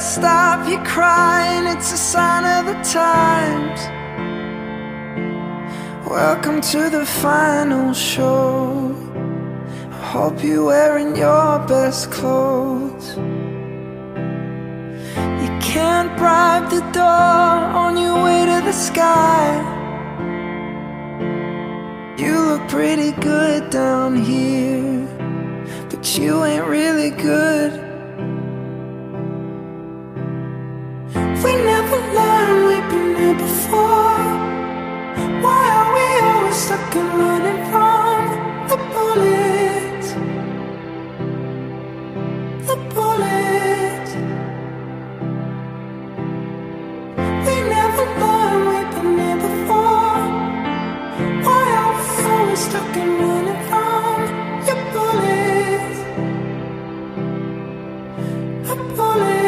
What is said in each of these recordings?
stop you crying, it's a sign of the times. Welcome to the final show. I hope you're wearing your best clothes. You can't bribe the door on your way to the sky. You look pretty good down here But you ain't really good falling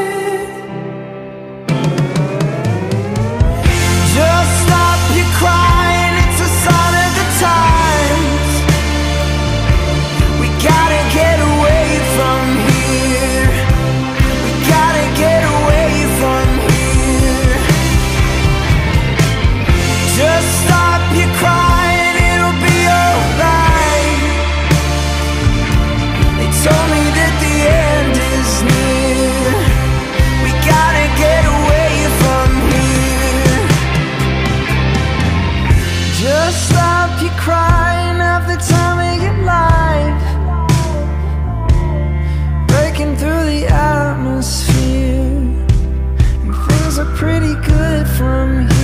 pretty good from here